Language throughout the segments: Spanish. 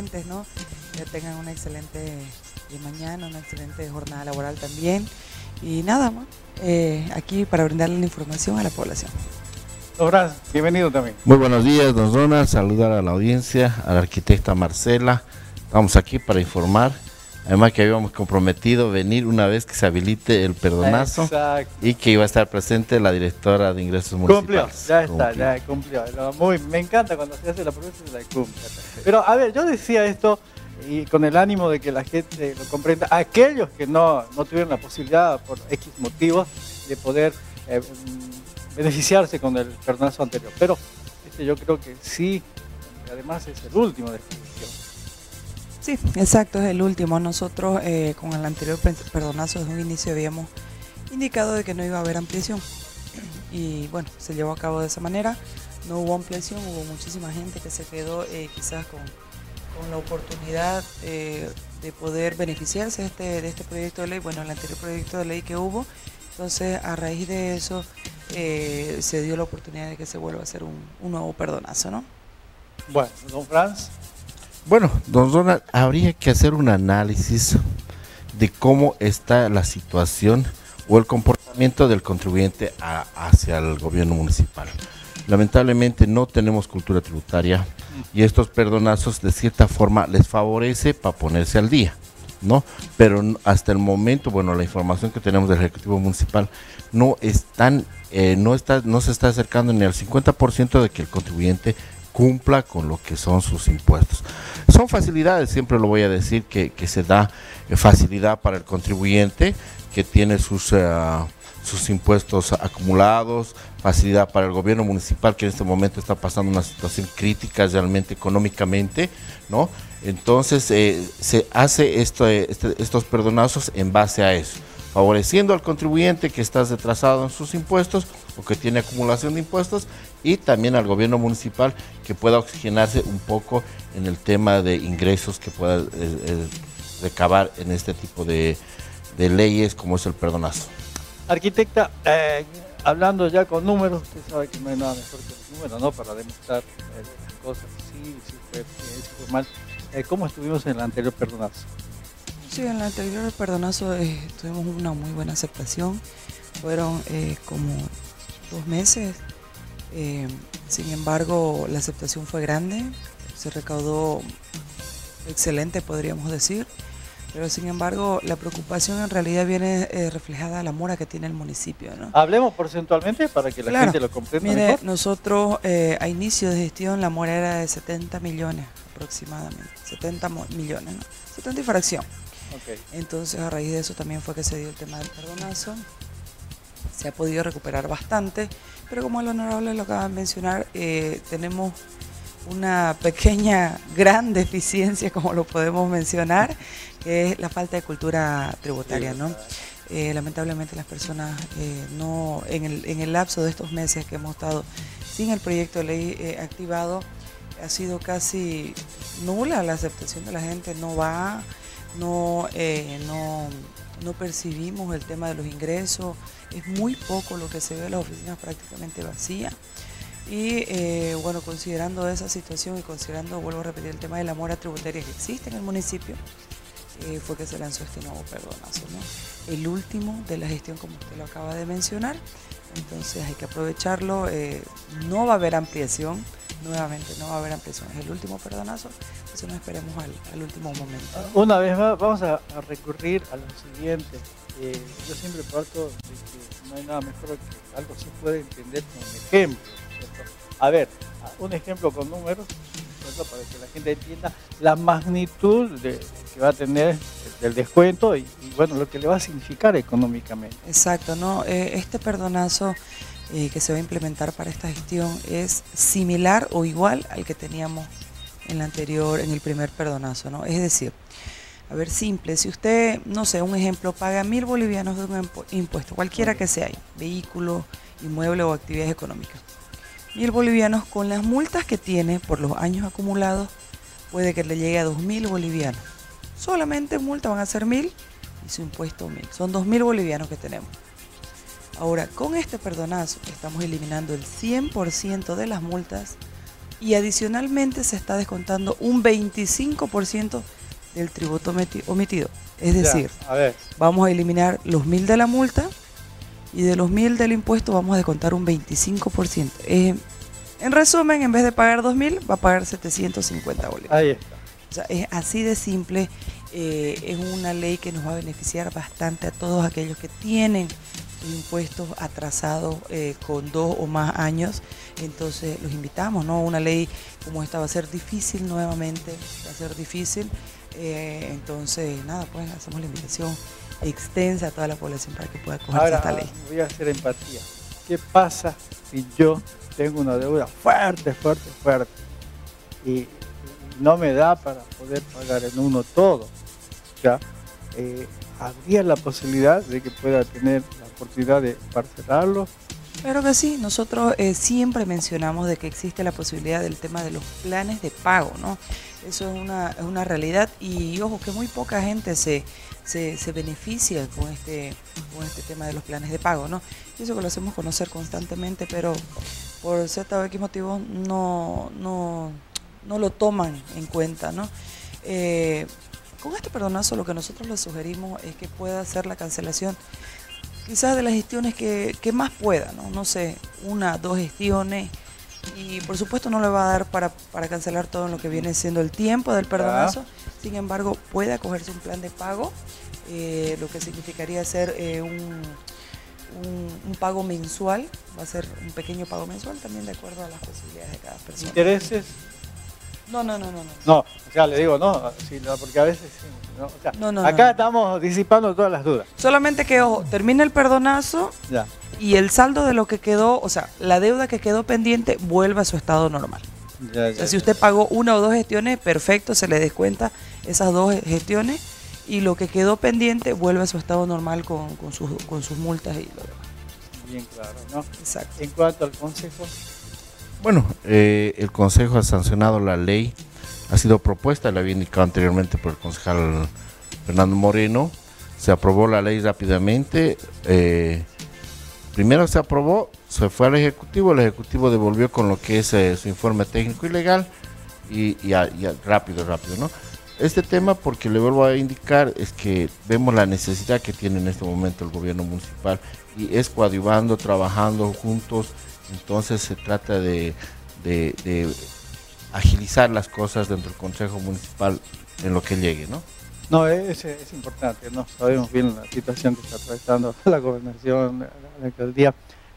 presentes, ¿no? Que tengan una excelente mañana, una excelente jornada laboral también. Y nada más, eh, aquí para brindarle la información a la población. Don bienvenido también. Muy buenos días, don Ronald. Saludar a la audiencia, a la arquitecta Marcela. Estamos aquí para informar. Además que habíamos comprometido venir una vez que se habilite el perdonazo y que iba a estar presente la directora de ingresos municipales. Cumplió, ya está, ya cumplió. Muy, me encanta cuando se hace la promesa de la cumple. Pero a ver, yo decía esto y con el ánimo de que la gente lo comprenda, aquellos que no, no tuvieron la posibilidad por X motivos de poder eh, mm, beneficiarse con el perdonazo anterior. Pero este yo creo que sí, además es el último de gestión. Sí, exacto, es el último. Nosotros eh, con el anterior perdonazo desde un inicio habíamos indicado de que no iba a haber ampliación. Y bueno, se llevó a cabo de esa manera. No hubo ampliación, hubo muchísima gente que se quedó eh, quizás con con la oportunidad eh, de poder beneficiarse de este, de este proyecto de ley, bueno, el anterior proyecto de ley que hubo, entonces a raíz de eso eh, se dio la oportunidad de que se vuelva a hacer un, nuevo perdonazo, ¿no? Bueno, don Franz. Bueno, don Donald, habría que hacer un análisis de cómo está la situación o el comportamiento del contribuyente hacia el gobierno municipal. Lamentablemente no tenemos cultura tributaria y estos perdonazos de cierta forma les favorece para ponerse al día, ¿no? Pero hasta el momento, bueno, la información que tenemos del Ejecutivo Municipal no están, eh, no está, no se está acercando ni al 50% de que el contribuyente cumpla con lo que son sus impuestos. Son facilidades, siempre lo voy a decir, que, se da eh, facilidad para el contribuyente que tiene sus... Eh, sus impuestos acumulados, facilidad para el gobierno municipal que en este momento está pasando una situación crítica realmente económicamente, ¿no? Entonces eh, se hace este, estos perdonazos en base a eso, favoreciendo al contribuyente que está retrasado en sus impuestos o que tiene acumulación de impuestos y también al gobierno municipal que pueda oxigenarse un poco en el tema de ingresos que pueda eh, eh, recabar en este tipo de leyes como es el perdonazo. Arquitecta, eh, hablando ya con números, usted sabe que no hay nada mejor que los números, ¿no? Para demostrar eh, las cosas, sí, sí fue, sí fue mal. Eh, ¿Cómo estuvimos en el anterior perdonazo? Sí, en el anterior perdonazo tuvimos una muy buena aceptación. Fueron como dos meses. Sin embargo, la aceptación fue grande. Se recaudó excelente, podríamos decir. Pero sin embargo, la preocupación en realidad viene eh, reflejada en la mora que tiene el municipio. ¿no? Hablemos porcentualmente para que la gente lo comprenda Mire, nosotros eh, a inicio de gestión la mora era de 70 millones aproximadamente, 70 millones, ¿no? 70 y fracción. Entonces a raíz de eso también fue que se dio el tema del perdonazo. Se ha podido recuperar bastante, pero como el honorable lo acaba de mencionar, eh, tenemos una pequeña, gran deficiencia, como lo podemos mencionar, que es la falta de cultura tributaria, ¿no? Eh, lamentablemente las personas eh, no, en el, en el lapso de estos meses que hemos estado sin el proyecto de ley activado, ha sido casi nula la aceptación de la gente, no va, no, no, no percibimos el tema de los ingresos, es muy poco lo que se ve en las oficinas prácticamente vacías. Y eh, bueno, considerando esa situación y considerando, vuelvo a repetir, el tema de la mora tributaria que existe en el municipio, eh, fue que se lanzó este nuevo perdonazo. ¿no? El último de la gestión, como usted lo acaba de mencionar, entonces hay que aprovecharlo. Eh, no va a haber ampliación, nuevamente no va a haber ampliación, es el último perdonazo, entonces no esperemos al, último momento. Una vez más, vamos a, recurrir a lo siguiente. yo siempre parto de que no hay nada mejor que algo se puede entender con un ejemplo. A ver, un ejemplo con números, para que la gente entienda la magnitud que va a tener del descuento y, bueno, lo que le va a significar económicamente. Exacto, ¿no? Eh, este perdonazo eh, que se va a implementar para esta gestión es similar o igual al que teníamos en la anterior, en el primer perdonazo, ¿no? Es decir, a ver, simple, si usted, no sé, un ejemplo, paga mil bolivianos de un impuesto, cualquiera que sea, vehículo, inmueble o actividades económicas y el boliviano con las multas que tiene por los años acumulados puede que le llegue a 2.000 bolivianos. Solamente multa van a ser 1.000 y su impuesto 1.000. Son 2.000 bolivianos que tenemos. Ahora, con este perdonazo estamos eliminando el 100% de las multas y adicionalmente se está descontando un 25% del tributo omitido. Es decir, vamos a eliminar los mil de la multa y de los mil del impuesto vamos a descontar un 25%. en resumen, en vez de pagar 2.000, va a pagar 750 bolívares. Ahí está. O sea, es así de simple. Eh, es una ley que nos va a beneficiar bastante a todos aquellos que tienen impuestos atrasados eh, con dos o más años. Entonces los invitamos, ¿no? Una ley como esta va a ser difícil nuevamente, va a ser difícil. Eh, entonces, nada, pues hacemos la invitación extensa a toda la población para que pueda coger esta ley. Voy a hacer empatía. ¿Qué pasa si yo tengo una deuda fuerte, fuerte, fuerte? Y no me da para poder pagar en uno todo. ¿ya? Eh, ¿Habría la posibilidad de que pueda tener la oportunidad de parcelarlo? Claro que sí, nosotros eh, siempre mencionamos de que existe la posibilidad del tema de los planes de pago, ¿no? Eso es una, es una realidad y ojo que muy poca gente se, se, beneficia con este, con este tema de los planes de pago, ¿no? Eso que lo hacemos conocer constantemente, pero por Z o motivos no, no, no lo toman en cuenta, ¿no? Eh, con este perdonazo lo que nosotros le sugerimos es que pueda hacer la cancelación quizás de las gestiones que, más pueda, ¿no? No sé, una, dos gestiones y por supuesto no le va a dar para, cancelar todo lo que viene siendo el tiempo del perdonazo, sin embargo puede acogerse un plan de pago, eh, lo que significaría hacer eh, un, un, pago mensual, va a ser un pequeño pago mensual también de acuerdo a las posibilidades de cada persona. ¿Intereses? No, no, no, no. No, o sea, le digo, no, porque a veces... ¿no? acá estamos disipando todas las dudas. Solamente que, ojo, termina el perdonazo y el saldo de lo que quedó, o sea, la deuda que quedó pendiente vuelve a su estado normal. o sea, si usted pagó una o dos gestiones, perfecto, se le descuenta esas dos gestiones y lo que quedó pendiente vuelve a su estado normal con, con, sus, con sus multas y lo demás. Bien claro, ¿no? Exacto. En cuanto al consejo, bueno, eh, el Consejo ha sancionado la ley, ha sido propuesta, la había indicado anteriormente por el concejal Fernando Moreno, se aprobó la ley rápidamente, eh, primero se aprobó, se fue al Ejecutivo, el Ejecutivo devolvió con lo que es eh, su informe técnico y legal y, rápido, rápido, ¿no? Este tema, porque le vuelvo a indicar, es que vemos la necesidad que tiene en este momento el gobierno municipal y es coadyuvando, trabajando juntos, entonces se trata de, agilizar las cosas dentro del Consejo Municipal en lo que llegue, ¿no? No, es, es importante, ¿no? Sabemos bien la situación que está atravesando la gobernación, la alcaldía.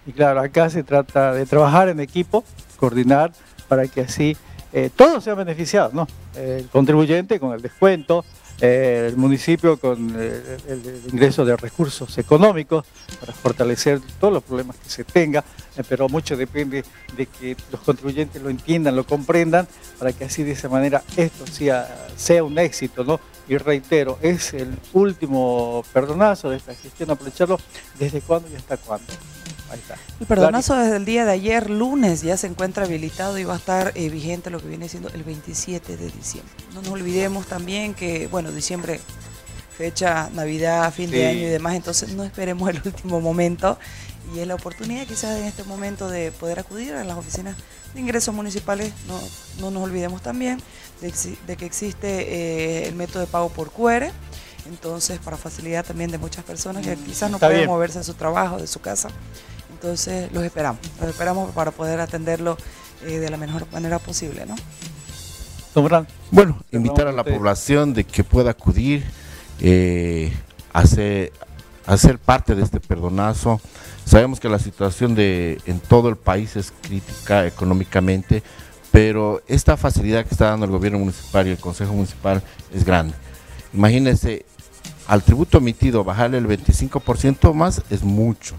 Y claro, acá se trata de trabajar en equipo, coordinar para que así eh, todos sean beneficiados, ¿no? El contribuyente con el descuento, eh, el municipio con eh, el, ingreso de recursos económicos para fortalecer todos los problemas que se tenga, eh, pero mucho depende de que los contribuyentes lo entiendan, lo comprendan, para que así de esa manera esto sea, sea un éxito, ¿no? Y reitero, es el último perdonazo de esta gestión, aprovecharlo desde cuándo y hasta cuándo. El perdonazo desde el día de ayer, lunes, ya se encuentra habilitado y va a estar eh, vigente lo que viene siendo el 27 de diciembre. No nos olvidemos también que, bueno, diciembre, fecha, Navidad, fin de año y demás, entonces no esperemos el último momento y es la oportunidad quizás en este momento de poder acudir a las oficinas de ingresos municipales. No, no nos olvidemos también de, que existe eh, el método de pago por QR. Entonces, para facilidad también de muchas personas que quizás no pueden moverse a su trabajo, de su casa. Entonces los esperamos, los esperamos para poder atenderlo eh, de la mejor manera posible, ¿no? Bueno, invitar a la población de que pueda acudir eh, a, ser, parte de este perdonazo. Sabemos que la situación de en todo el país es crítica económicamente, pero esta facilidad que está dando el gobierno municipal y el consejo municipal es grande. Imagínense, al tributo emitido bajarle el 25% más es mucho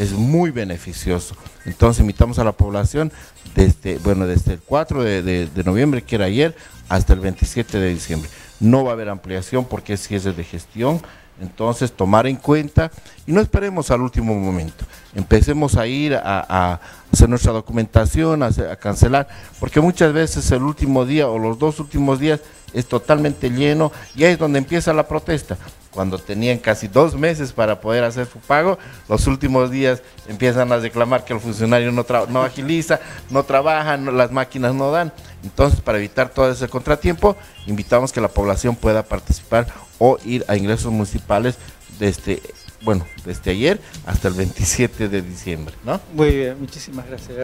es muy beneficioso. Entonces invitamos a la población desde, bueno, desde el 4 de, noviembre, que era ayer, hasta el 27 de diciembre. No va a haber ampliación porque es de gestión, entonces tomar en cuenta y no esperemos al último momento. Empecemos a ir a, hacer nuestra documentación, a, a, cancelar, porque muchas veces el último día o los dos últimos días es totalmente lleno y ahí es donde empieza la protesta. Cuando tenían casi dos meses para poder hacer su pago, los últimos días empiezan a reclamar que el funcionario no, no agiliza, no trabaja, las máquinas no dan. Entonces, para evitar todo ese contratiempo, invitamos que la población pueda participar o ir a ingresos municipales desde, bueno, desde ayer hasta el 27 de diciembre, ¿no? Muy bien, muchísimas gracias.